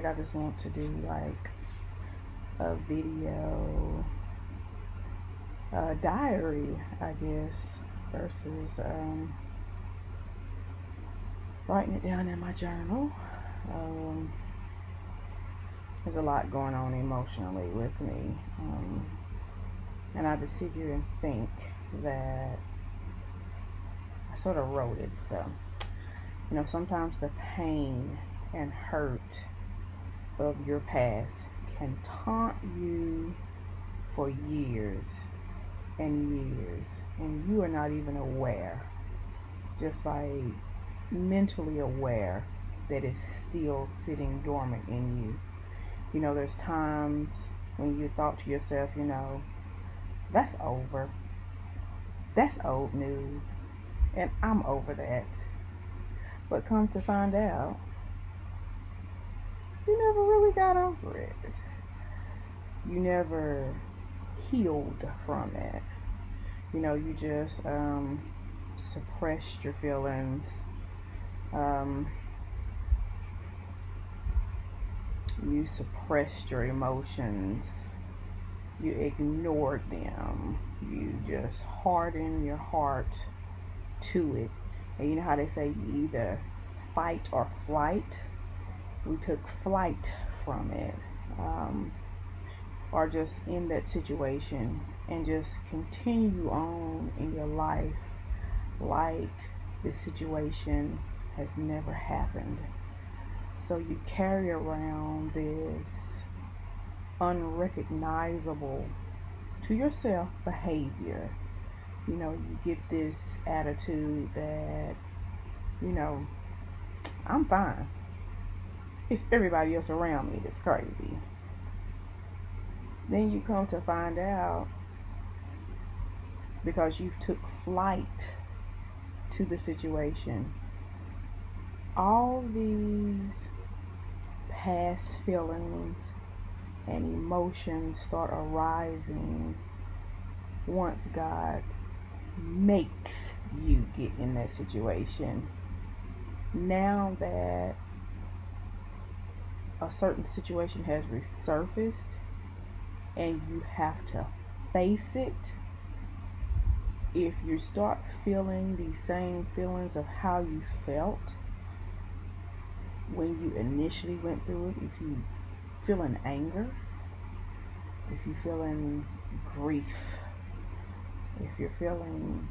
tonight I just want to do like a video, a diary, I guess, versus um, writing it down in my journal. Um, there's a lot going on emotionally with me. Um, and I just sit here and think that I sort of wrote it. So, you know, sometimes the pain and hurt of your past can taunt you for years and years, and you are not even aware, just like mentally aware that it's still sitting dormant in you. You know, there's times when you thought to yourself, you know, that's over. That's old news. And I'm over that. But come to find out, you never really got over it. You never healed from it. You know, you just um, suppressed your feelings. Um, you suppressed your emotions. You ignored them. You just hardened your heart to it. And you know how they say you either fight or flight? We took flight from it. Um, or just in that situation and just continue on in your life like the situation has never happened. So you carry around this unrecognizable to yourself behavior. You know, you get this attitude that, you know, I'm fine. It's everybody else around me that's crazy. Then you come to find out because you took flight to the situation. All these past feelings and emotions start arising once God makes you get in that situation. Now that a certain situation has resurfaced and you have to face it, if you start feeling the same feelings of how you felt when you initially went through it, if you feeling anger, if you're feeling grief, if you're feeling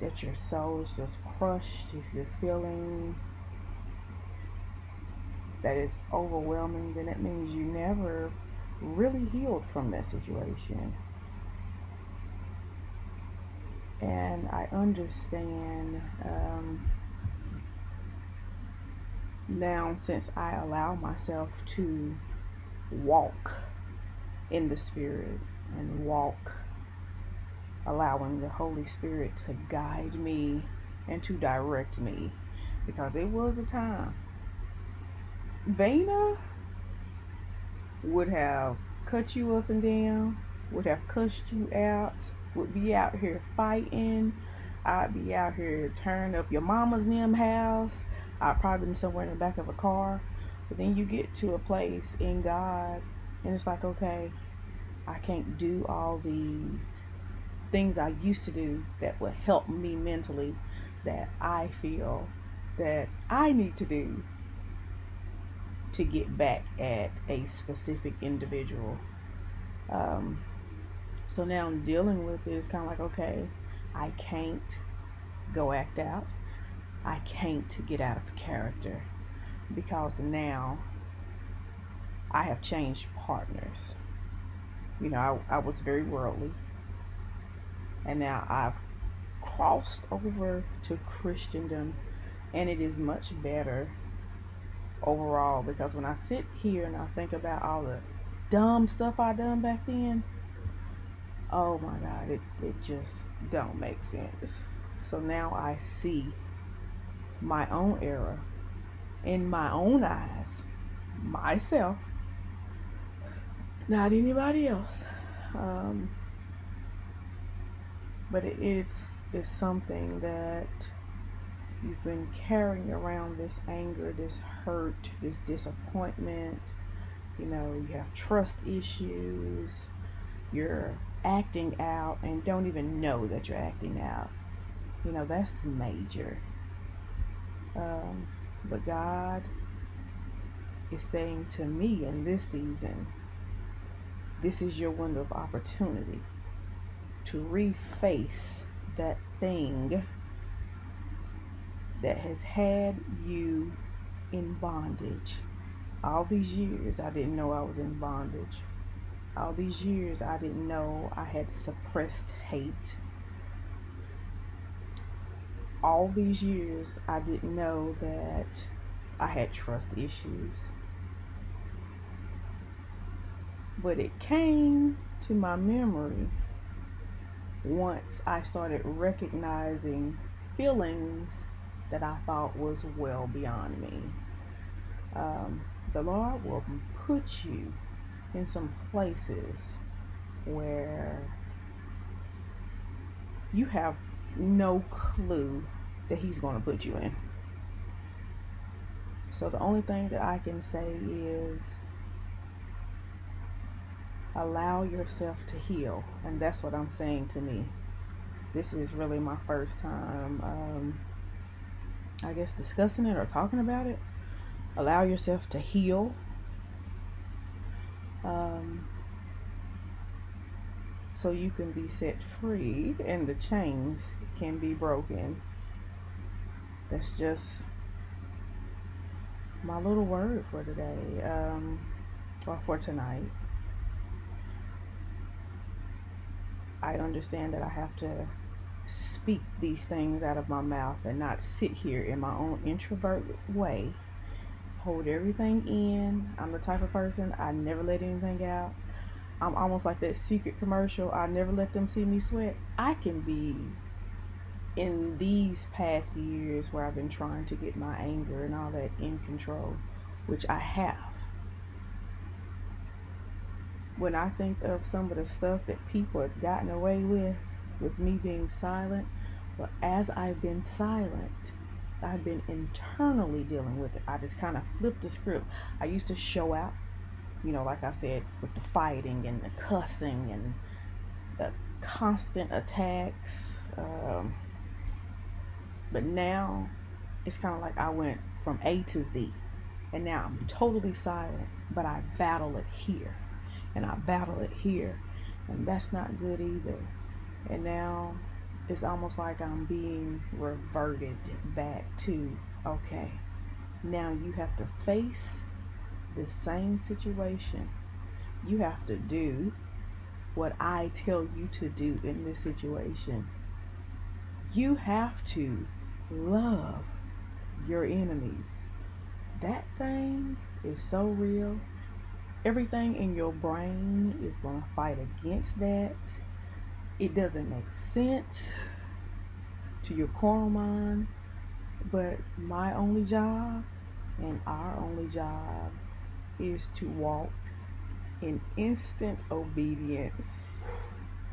that your soul is just crushed, if you're feeling that it's overwhelming, then it means you never really healed from that situation. And I understand um, now since I allow myself to walk in the Spirit and walk, allowing the Holy Spirit to guide me and to direct me. Because it was a time. Vana would have cut you up and down, would have cussed you out, would be out here fighting. I'd be out here tearing up your mama's name house. I'd probably been somewhere in the back of a car. But then you get to a place in God, and it's like, okay, I can't do all these things I used to do that would help me mentally that I feel that I need to do to get back at a specific individual. Um, so now I'm dealing with it. It's kind of like, okay, I can't go act out. I can't get out of character because now I have changed partners. You know, I, I was very worldly, and now I've crossed over to Christendom, and it is much better overall because when I sit here and I think about all the dumb stuff I done back then, oh my God, it, it just don't make sense. So now I see my own error in my own eyes, myself, not anybody else. Um, but it, it's it's something that You've been carrying around this anger, this hurt, this disappointment. You know, you have trust issues. You're acting out and don't even know that you're acting out. You know, that's major. Um, but God is saying to me in this season, this is your window of opportunity to reface that thing that has had you in bondage. All these years, I didn't know I was in bondage. All these years, I didn't know I had suppressed hate. All these years, I didn't know that I had trust issues. But it came to my memory once I started recognizing feelings that I thought was well beyond me. Um, the Lord will put you in some places where you have no clue that He's going to put you in. So the only thing that I can say is allow yourself to heal. And that's what I'm saying to me. This is really my first time, um, I guess, discussing it or talking about it. Allow yourself to heal. Um, so you can be set free and the chains can be broken. That's just my little word for today, um, or for tonight. I understand that I have to speak these things out of my mouth and not sit here in my own introvert way, hold everything in. I'm the type of person I never let anything out. I'm almost like that secret commercial. I never let them see me sweat. I can be in these past years where I've been trying to get my anger and all that in control, which I have when I think of some of the stuff that people have gotten away with, with me being silent, but as I've been silent, I've been internally dealing with it. I just kind of flipped the script. I used to show out, you know, like I said, with the fighting and the cussing and the constant attacks. Um, but now it's kind of like I went from A to Z. And now I'm totally silent, but I battle it here and I battle it here. And that's not good either. And now it's almost like I'm being reverted back to okay, now you have to face the same situation. You have to do what I tell you to do in this situation. You have to love your enemies. That thing is so real everything in your brain is going to fight against that. It doesn't make sense to your carnal mind, but my only job and our only job is to walk in instant obedience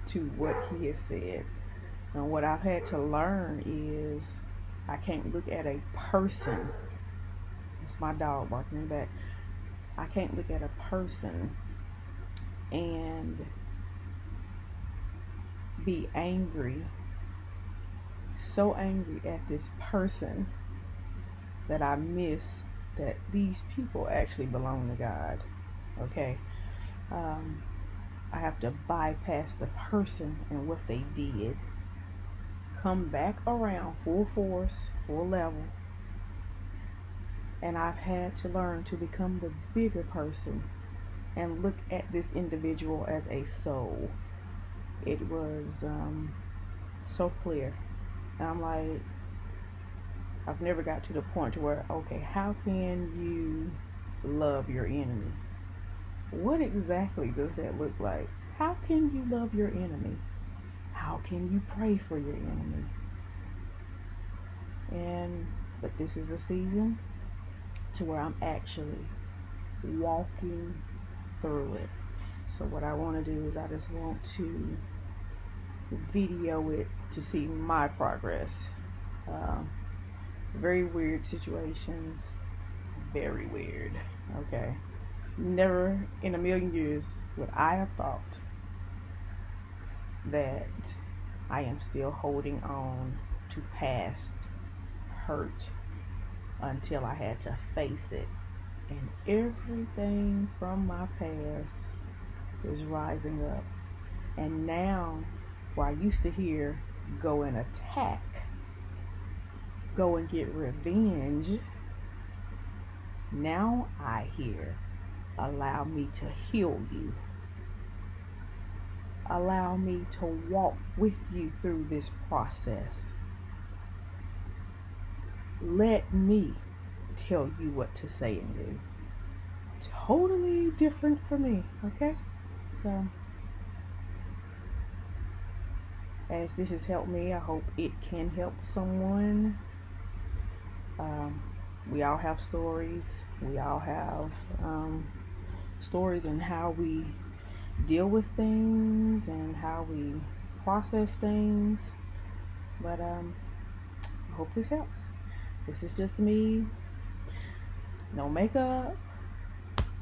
to what he has said. And what I've had to learn is I can't look at a person. It's my dog barking back. I can't look at a person and be angry, so angry at this person that I miss that these people actually belong to God. Okay? Um, I have to bypass the person and what they did, come back around full force, full level, and I've had to learn to become the bigger person and look at this individual as a soul. It was um, so clear. And I'm like, I've never got to the point to where, okay, how can you love your enemy? What exactly does that look like? How can you love your enemy? How can you pray for your enemy? And, but this is a season to where I'm actually walking through it. So what I want to do is I just want to video it to see my progress. Um, very weird situations. Very weird. Okay. Never in a million years would I have thought that I am still holding on to past hurt until I had to face it. And everything from my past is rising up. And now, where I used to hear go and attack, go and get revenge, now I hear allow me to heal you. Allow me to walk with you through this process. Let me tell you what to say and do. Totally different for me, okay? So, as this has helped me, I hope it can help someone. Um, we all have stories. We all have um, stories and how we deal with things and how we process things. But um, I hope this helps. This is just me. No makeup,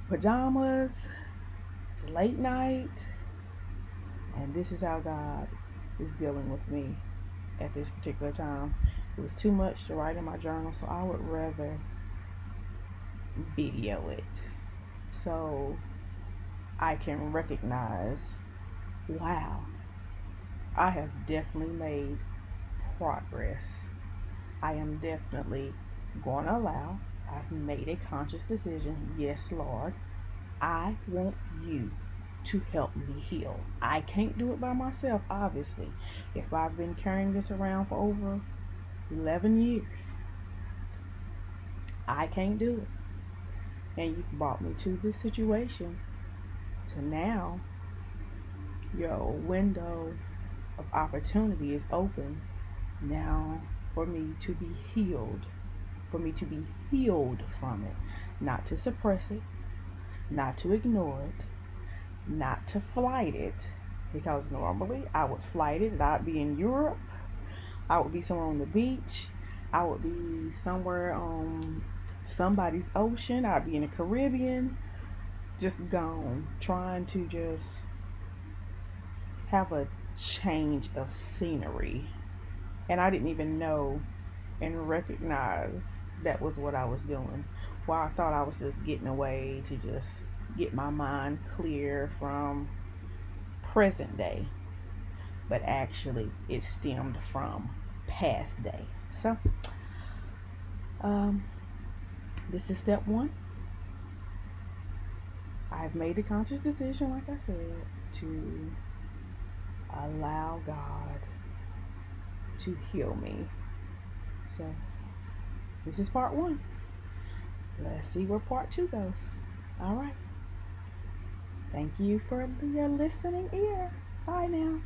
pajamas, it's late night, and this is how God is dealing with me at this particular time. It was too much to write in my journal, so I would rather video it so I can recognize wow, I have definitely made progress. I am definitely going to allow, I've made a conscious decision. Yes, Lord, I want you to help me heal. I can't do it by myself, obviously. If I've been carrying this around for over 11 years, I can't do it and you've brought me to this situation to now your window of opportunity is open now for me to be healed for me to be healed from it not to suppress it not to ignore it not to flight it because normally I would flight it I'd be in Europe I would be somewhere on the beach I would be somewhere on somebody's ocean. I'd be in the Caribbean, just gone, trying to just have a change of scenery. And I didn't even know and recognize that was what I was doing. While I thought I was just getting away to just get my mind clear from present day. But actually, it stemmed from past day. So, um, this is step one. I've made a conscious decision, like I said, to allow God to heal me. So, this is part one. Let's see where part two goes. All right. Thank you for your uh, listening ear. Bye now.